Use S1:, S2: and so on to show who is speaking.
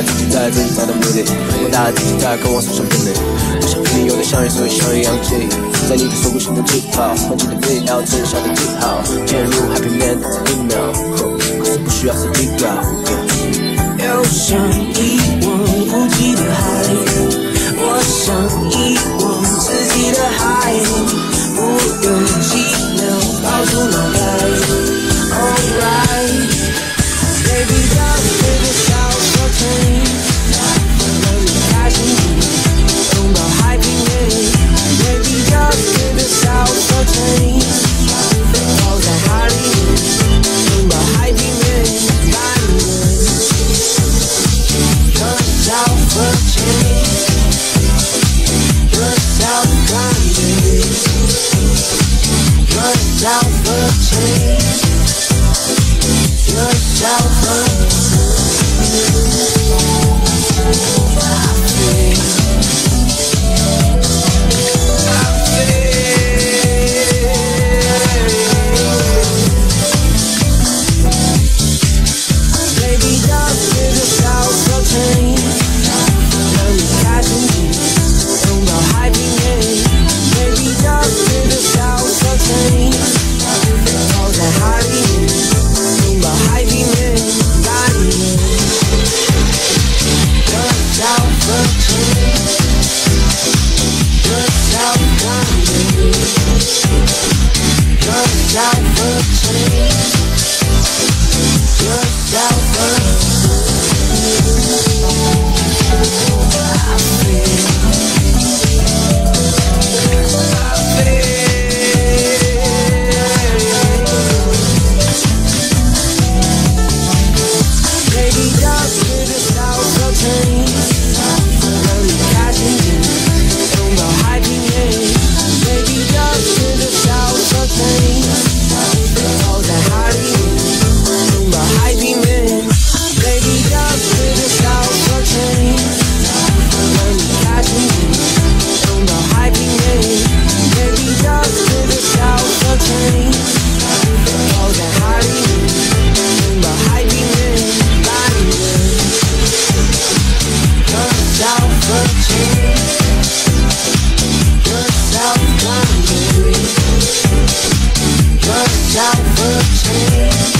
S1: 在自己在自己找到目的，我大自己在跟我手上便利。不想跟你有点相遇，所以相遇扬起，在你的锁骨心中记号，黄金的 V L 真小的记号，潜入海平面一秒，可是不需要 C D 表。
S2: 又想一望无际的海，我想一望自己的海，不用几秒跑出脑袋。Alright, baby girl You're so funny. Yourself a change. Yourself a You.